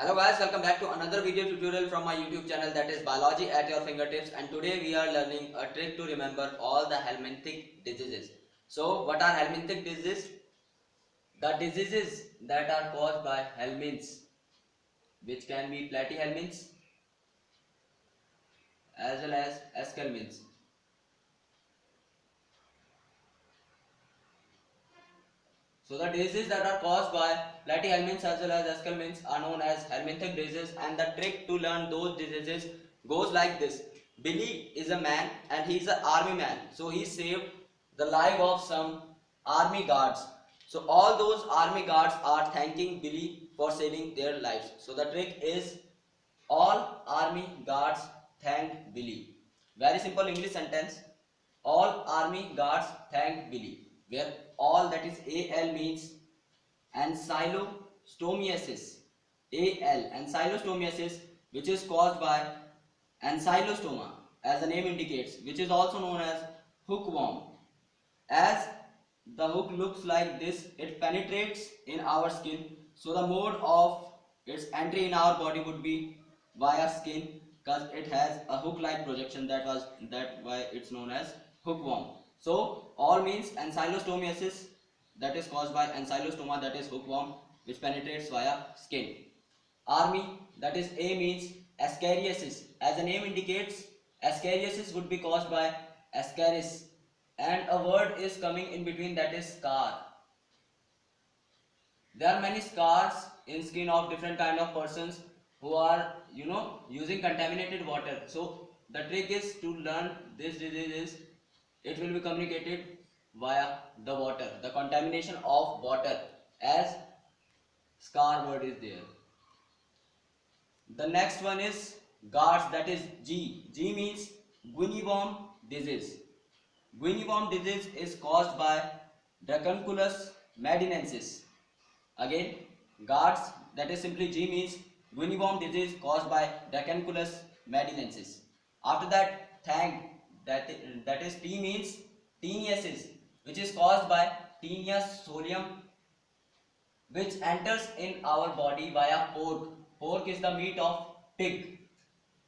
Hello guys, welcome back to another video tutorial from my YouTube channel that is Biology at your fingertips and today we are learning a trick to remember all the helminthic diseases. So what are helminthic diseases? The diseases that are caused by helminths which can be platyhelminths as well as aschelminths. So the diseases that are caused by platyhelminths as well as aschelminths are known as helminthic diseases and the trick to learn those diseases goes like this. Billy is a man and he is an army man. So he saved the life of some army guards. So all those army guards are thanking Billy for saving their lives. So the trick is all army guards thanked Billy. Very simple English sentence. All army guards thanked Billy. Where all that is AL means ancylostomiosis. AL ancylostomiosis which is caused by ancylostoma as the name indicates which is also known as hookworm. As the hook looks like this it penetrates in our skin so the mode of its entry in our body would be via skin because it has a hook like projection that was that why it's known as hookworm so all means ancylostomiosis that is caused by ancylostoma that is hookworm which penetrates via skin. Army that is a means ascariasis as the name indicates ascariasis would be caused by ascaris. And a word is coming in between that is scar. There are many scars in skin of different kind of persons who are you know using contaminated water. So the trick is to learn this disease is it will be communicated via the water. The contamination of water as scar word is there. The next one is guards that is g. G means guinea worm disease. Guinea worm disease is caused by dracunculus medinensis again guards that is simply g means guinea worm disease caused by dracunculus medinensis after that thank that is T means teniasis which is caused by Taenia solium which enters in our body via pork. Pork is the meat of pig.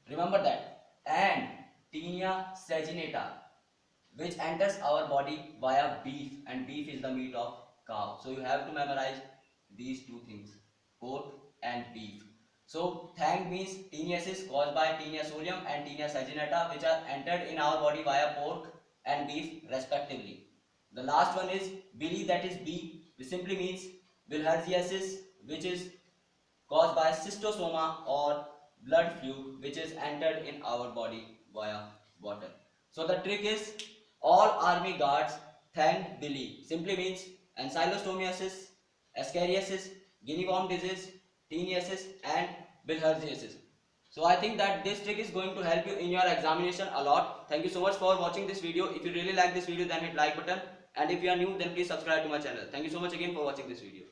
Remember that. And Taenia saginata which enters our body via beef and beef is the meat of cow. So you have to memorize these two things pork and beef. So thank means teniasis caused by Taenia solium and Taenia saginata which are entered in our body via pork and beef respectively. The last one is Billy that is B which simply means bilharziasis which is caused by schistosoma or blood fluke which is entered in our body via water. So the trick is all army guards thanked Billy simply means ancylostomiosis, ascariasis, guinea worm disease, teniasis and bilharziasis. So I think that this trick is going to help you in your examination a lot. Thank you so much for watching this video. If you really like this video then hit like button and if you are new then please subscribe to my channel. Thank you so much again for watching this video.